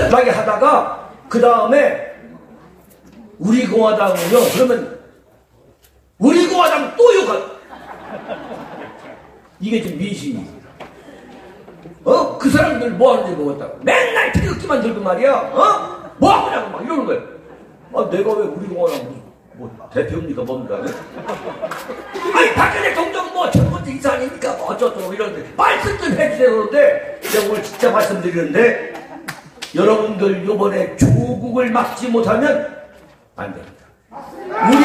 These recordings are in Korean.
하게 하다가 그 다음에 우리 공화당은요 그러면 우리 공화당 또 욕할 이게 지금 민심이. 어? 그 사람들 뭐 하는지 모르겠다고. 맨날 태극기만 들고 말이야. 어? 뭐 하냐고 막 이러는 거예요 아 내가 왜 우리 공화당 뭐 대표입니까? 뭡니까? 아니 박근혜 동정 뭐첫 번째 이사 아닙니까? 뭐 어쩌고 이러는데 말씀 좀 해주세요. 그러는데 제가 오늘 진짜 말씀드리는데 여러분들 요번에 조국을 막지 못하면 안 됩니다. 우리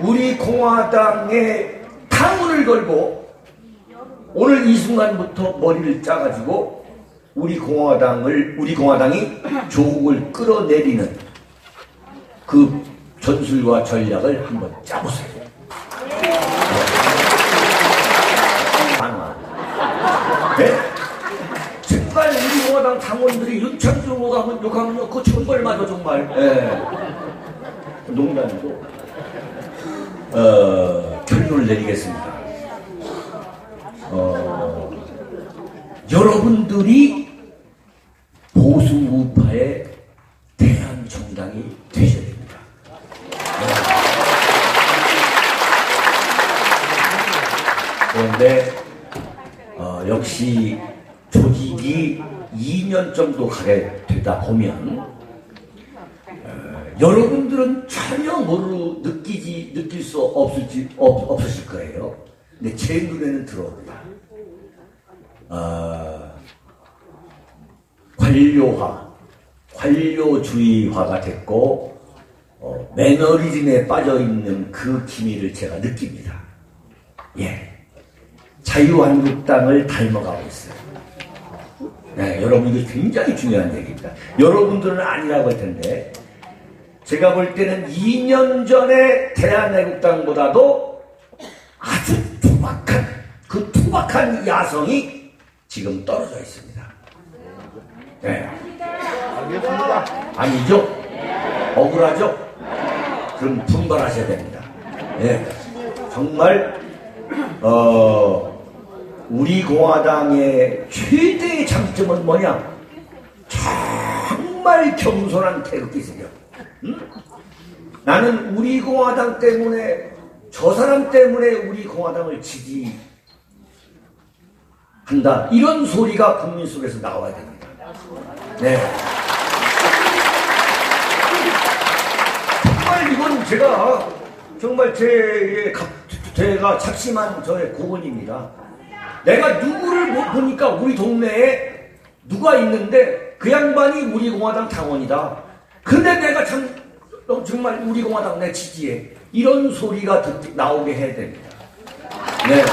우리 공화당의 탕후를 걸고 오늘 이 순간부터 머리를 짜가지고 우리 공화당을 우리 공화당이 조국을 끌어내리는 그 전술과 전략을 한번 짜보세요. 반화. 네? 정말 우리 공화 당 당원들이 윤창중 의원 욕하면 그 정말 맞아 정말. 예. 농담이고 어, 결론을 내리겠습니다. 어, 여러분들이 보수 우파의 대한 정당이 되셔야 됩니다. 그런데 어, 역시 조직이 2년 정도 가게 되다 보면 어, 여러분들은 전혀 모르 느끼지 느낄 수 없을지 없, 없으실 거예요. 근데 제 눈에는 들어옵니다. 어, 관료화, 관료주의화가 됐고 어, 매너리즘에 빠져 있는 그 기미를 제가 느낍니다. 예. 자유한국당을 닮아가고 있어요. 네, 여러분 이게 굉장히 중요한 얘기입니다. 여러분들은 아니라고 할 텐데 제가 볼 때는 2년 전에 대한애국당보다도 아주 투박한 그 투박한 야성이 지금 떨어져 있습니다. 네. 아니죠? 억울하죠? 그럼 분발하셔야 됩니다. 예. 정말 어 우리 공화당의 최대의 장점은 뭐냐? 정말 겸손한 태극기 세력. 응? 나는 우리 공화당 때문에 저 사람 때문에 우리 공화당을 지지한다. 이런 소리가 국민 속에서 나와야 됩니다. 네. 정말 이건 제가 정말 제 제가 작심한 저의 고언입니다. 내가 누구를 못 보니까 우리 동네에 누가 있는데 그 양반이 우리 공화당 당원이다. 근데 내가 참 어, 정말 우리 공화당 내 지지해 이런 소리가 듣, 나오게 해야 됩니다. 네.